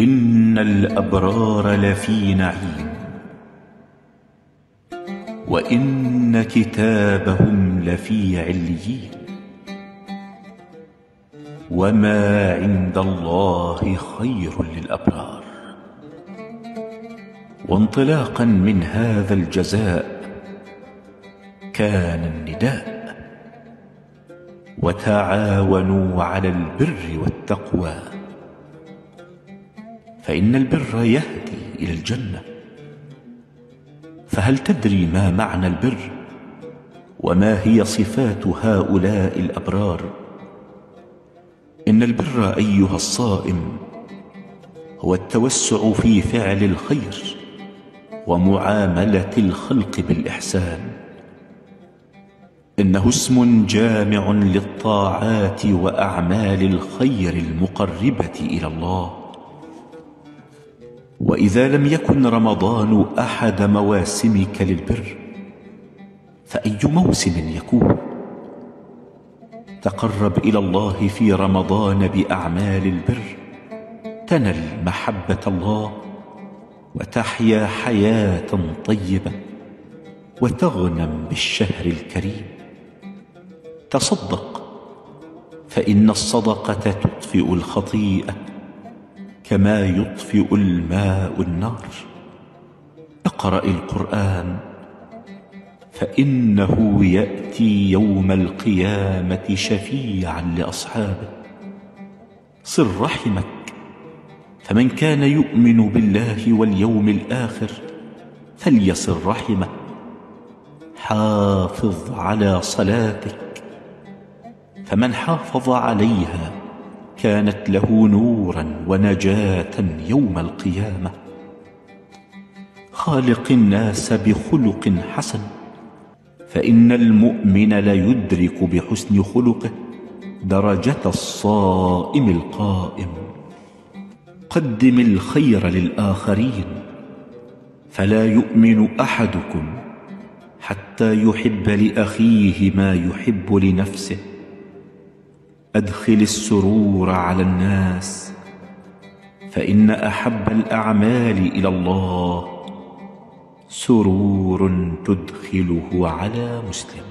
إن الأبرار لفي نعيم. وإن كتابهم لفي عليين. وما عند الله خير للأبرار. وانطلاقا من هذا الجزاء كان النداء. وتعاونوا على البر والتقوى. فإن البر يهدي إلى الجنة. فهل تدري ما معنى البر؟ وما هي صفات هؤلاء الأبرار؟ إن البر أيها الصائم هو التوسع في فعل الخير ومعاملة الخلق بالإحسان. إنه اسم جامع للطاعات وأعمال الخير المقربة إلى الله. وإذا لم يكن رمضان أحد مواسمك للبر فأي موسم يكون؟ تقرب إلى الله في رمضان بأعمال البر تنل محبة الله وتحيا حياة طيبة وتغنم بالشهر الكريم. تصدق فإن الصدقة تطفئ الخطيئة. كما يطفئ الماء النار. اقرأ القرآن. فإنه يأتي يوم القيامة شفيعا لأصحابه. صل رحمك. فمن كان يؤمن بالله واليوم الآخر فليصل رحمه. حافظ على صلاتك. فمن حافظ عليها كانت له نورا ونجاة يوم القيامة. خالق الناس بخلق حسن فإن المؤمن ليدرك بحسن خلقه درجة الصائم القائم. قدم الخير للآخرين فلا يؤمن أحدكم حتى يحب لأخيه ما يحب لنفسه. أدخل السرور على الناس فإن أحب الأعمال إلى الله سرور تدخله على مسلم.